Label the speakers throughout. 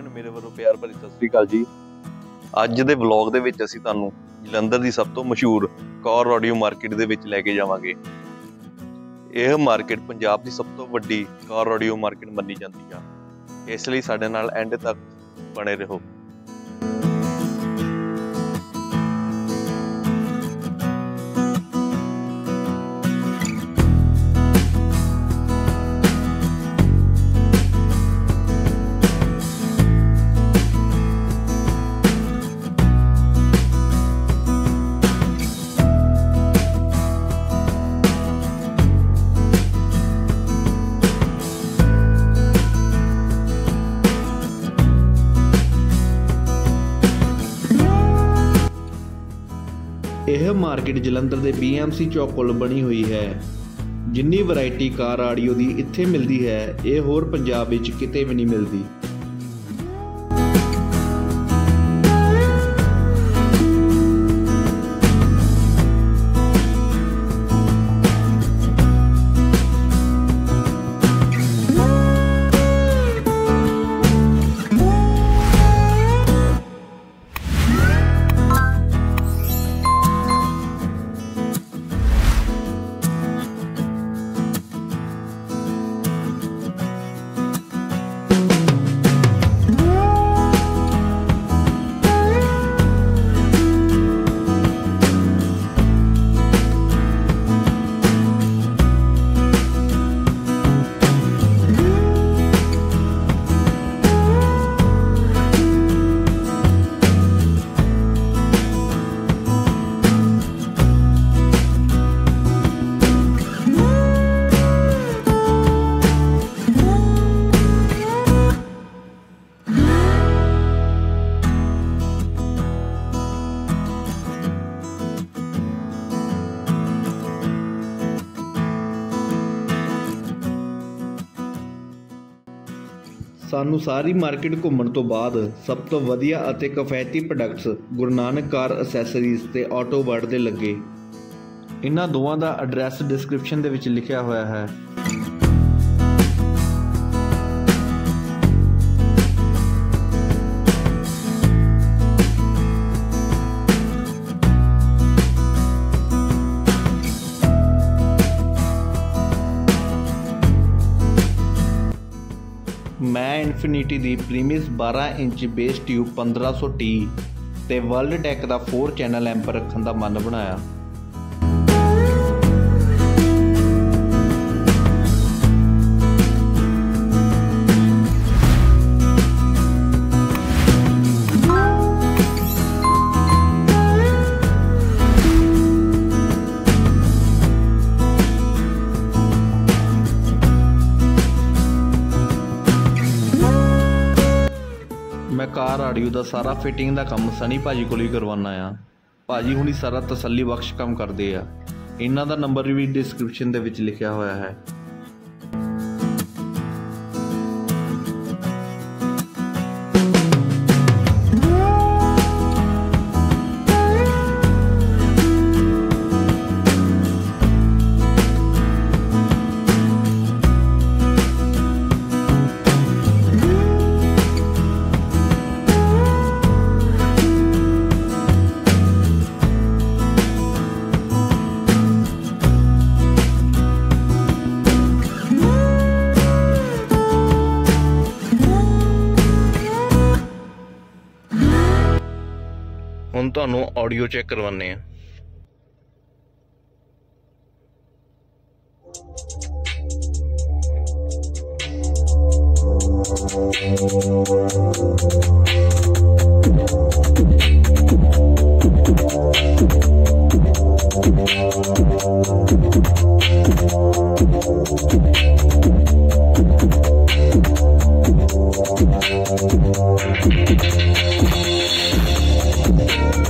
Speaker 1: ਸਾਰਿਆਂ ਨੂੰ ਮੇਰੇ ਵੱਲੋਂ ਪਿਆਰ ਭਰੀ ਸਤਿ ਸ੍ਰੀ ਅਕਾਲ ਜੀ। ਅੱਜ ਦੇ ਵਲੌਗ ਦੇ ਵਿੱਚ ਅਸੀਂ ਤੁਹਾਨੂੰ ਜਲੰਧਰ ਦੀ ਸਭ ਤੋਂ ਮਸ਼ਹੂਰ ਕਾਰ ਆਡੀਓ ਮਾਰਕੀਟ ਦੇ ਵਿੱਚ ਲੈ ਕੇ ਜਾਵਾਂਗੇ। ਇਹ ਮਾਰਕੀਟ ਪੰਜਾਬ ਦੀ ਸਭ ਤੋਂ ਵੱਡੀ ਕਾਰ ਆਡੀਓ ਮਾਰਕੀਟ ਮੰਨੀ ਜਾਂਦੀ ਆ। ਇਸ ਲਈ ਸਾਡੇ ਨਾਲ ਐਂਡ ਤੱਕ ਬਣੇ ਰਹੋ।
Speaker 2: ਇਹ ਮਾਰਕੀਟ ਜਲੰਧਰ ਦੇ BMC ਚੌਕ ਕੋਲ ਬਣੀ ਹੋਈ ਹੈ। ਜਿੰਨੀ ਵੈਰਾਈਟੀ ਕਾਰ ਆਡੀਓ ਦੀ ਇੱਥੇ ਮਿਲਦੀ ਹੈ, ਇਹ ਹੋਰ ਪੰਜਾਬ ਵਿੱਚ ਕਿਤੇ ਵੀ ਨਹੀਂ ਮਿਲਦੀ। ਸਾਨੂੰ ਸਾਰੀ ਮਾਰਕੀਟ ਘੁੰਮਣ ਤੋਂ ਬਾਅਦ ਸਭ ਤੋਂ ਵਧੀਆ ਅਤੇ ਕਿਫਾਇਤੀ products Guru Nanak car accessories ਤੇ ਆਟੋ ਵਰਡ ਦੇ ਲੱਗੇ। ਇਹਨਾਂ ਦੋਵਾਂ ਦਾ ਐਡਰੈਸ ਡਿਸਕ੍ਰਿਪਸ਼ਨ ਦੇ ਵਿੱਚ ਲਿਖਿਆ ਹੋਇਆ ਹੈ। ਮੈਂ ਇਨਫਿਨਿਟੀ ਦੀ Primus 12 inch base tube 1500T ਤੇ ਵਰਲਡ ਟੈਕ ਦਾ 4 ਚੈਨਲ ਐਂਪਰ ਰੱਖਣ ਦਾ ਮਨ ਬਣਾਇਆ। ਮੈਂ ਕਾਰ ਆਡੀਓ ਦਾ ਸਾਰਾ ਫਿਟਿੰਗ ਦਾ ਕੰਮ ਸਨੀ ਭਾਜੀ ਕੋਲ ਹੀ ਕਰਵਾਉਣਾ ਆ। ਭਾਜੀ ਹੁਣੀ ਸਾਰਾ ਤਸੱਲੀ ਬਖਸ਼ ਕੰਮ ਕਰਦੇ ਆ। ਇਹਨਾਂ ਦਾ ਨੰਬਰ ਵੀ ਡਿਸਕ੍ਰਿਪਸ਼ਨ ਦੇ ਵਿੱਚ ਲਿਖਿਆ ਹੋਇਆ ਹੈ।
Speaker 1: ਹੁਣ ਤੁਹਾਨੂੰ ਆਡੀਓ ਚੈੱਕ ਕਰਵਾਉਂਦੇ ਆ
Speaker 2: Commission.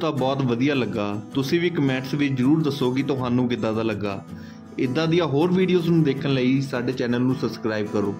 Speaker 2: ਤਾਂ ਬਹੁਤ ਵਧੀਆ ਲੱਗਾ। ਤੁਸੀਂ ਵੀ ਕਮੈਂਟਸ ਵਿੱਚ ਜਰੂਰ ਦੱਸੋ ਕਿ ਤੁਹਾਨੂੰ ਕਿੱਦਾਂ ਦਾ ਲੱਗਾ। ਇਦਾਂ ਦੀਆਂ ਹੋਰ ਵੀਡੀਓਜ਼ ਨੂੰ ਦੇਖਣ ਲਈ ਸਾਡੇ ਚੈਨਲ ਨੂੰ ਸਬਸਕ੍ਰਾਈਬ ਕਰੋ।